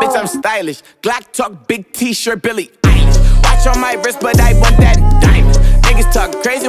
Bitch, I'm stylish. Glock talk, big t-shirt, Billie Eilish. Watch on my wrist, but I want that diamond. Niggas talk crazy.